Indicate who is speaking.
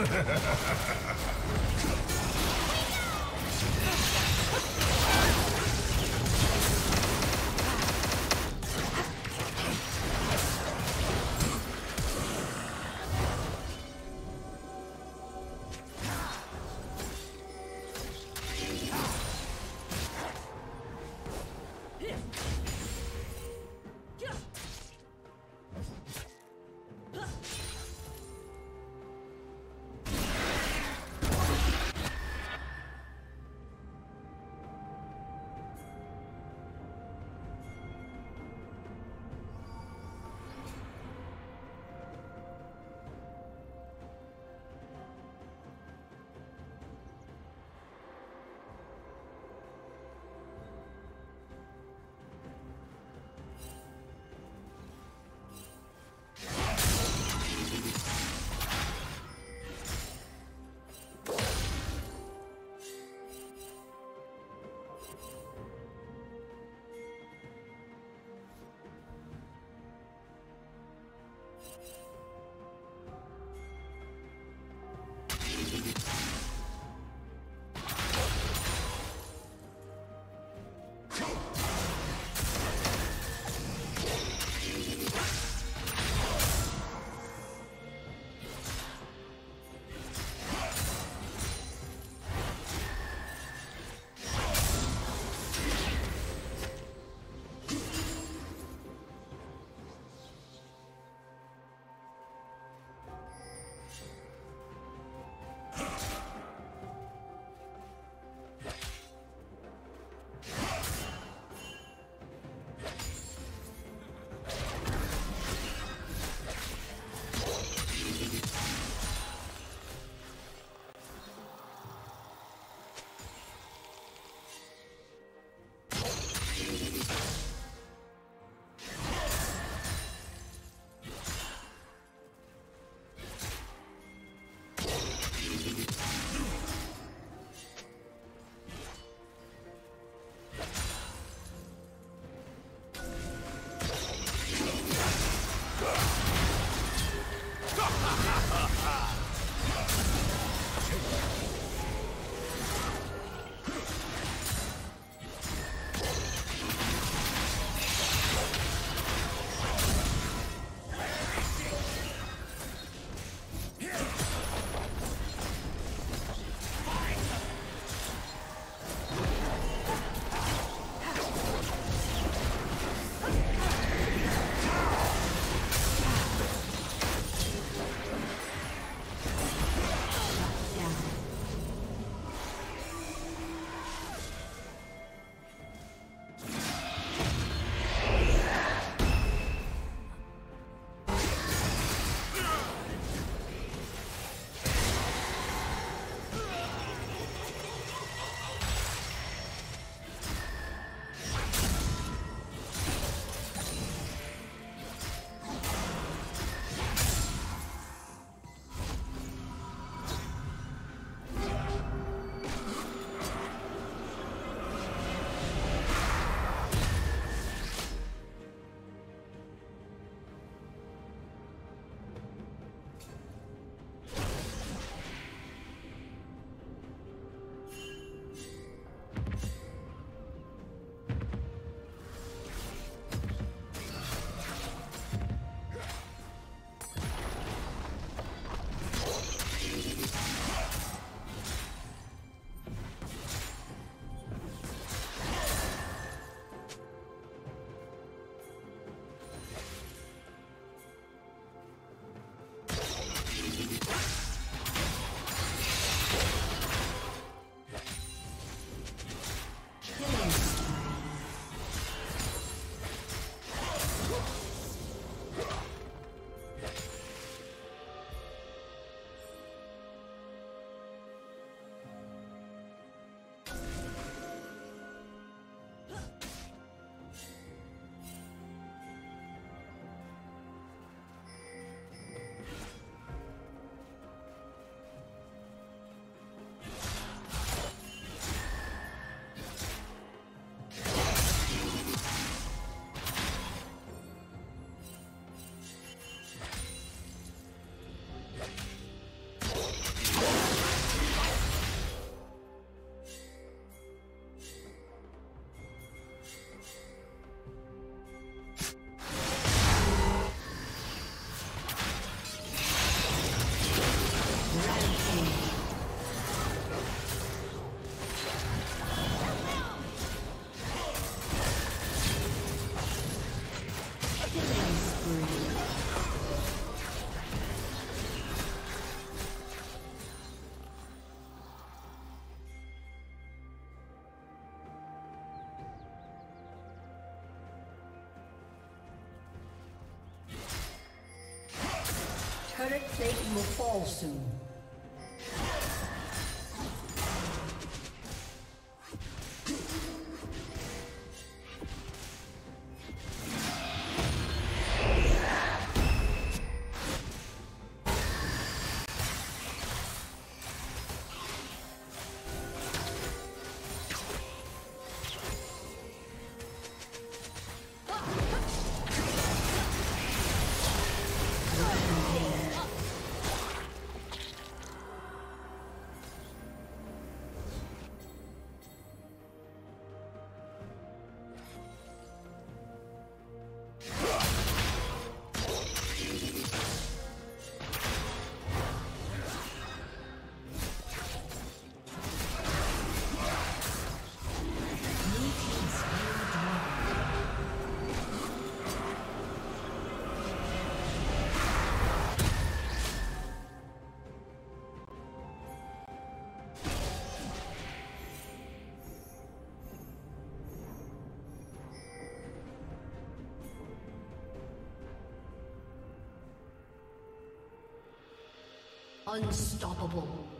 Speaker 1: First.
Speaker 2: Ha ha ha ha ha!
Speaker 1: Soon. Unstoppable.